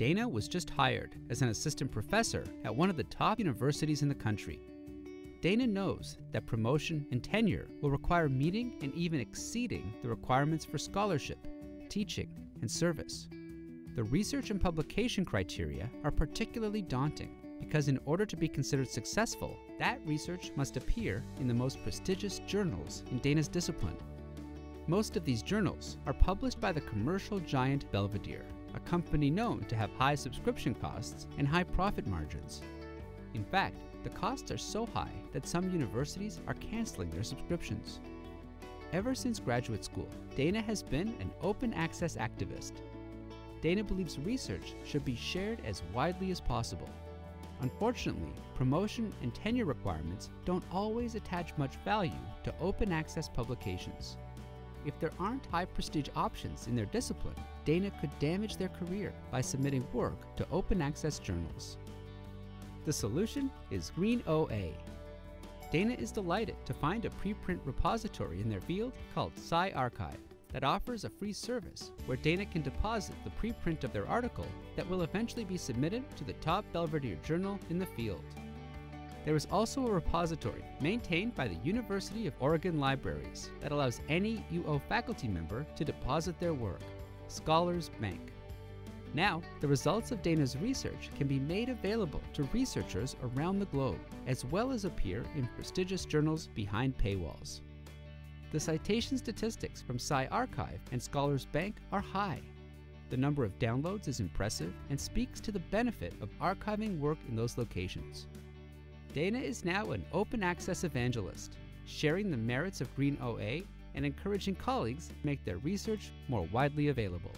Dana was just hired as an assistant professor at one of the top universities in the country. Dana knows that promotion and tenure will require meeting and even exceeding the requirements for scholarship, teaching, and service. The research and publication criteria are particularly daunting because, in order to be considered successful, that research must appear in the most prestigious journals in Dana's discipline. Most of these journals are published by the commercial giant Belvedere, a company known to have high subscription costs and high profit margins. In fact, the costs are so high that some universities are canceling their subscriptions. Ever since graduate school, Dana has been an open access activist. Dana believes research should be shared as widely as possible. Unfortunately, promotion and tenure requirements don't always attach much value to open access publications. If there aren't high prestige options in their discipline, Dana could damage their career by submitting work to open access journals. The solution is Green OA. Dana is delighted to find a preprint repository in their field called SciArchive that offers a free service where Dana can deposit the preprint of their article that will eventually be submitted to the top Belvedere journal in the field. There is also a repository maintained by the University of Oregon Libraries that allows any UO faculty member to deposit their work, Scholars Bank. Now, the results of Dana's research can be made available to researchers around the globe, as well as appear in prestigious journals behind paywalls. The citation statistics from SciArchive and Scholars Bank are high. The number of downloads is impressive and speaks to the benefit of archiving work in those locations. Dana is now an open access evangelist, sharing the merits of Green OA and encouraging colleagues to make their research more widely available.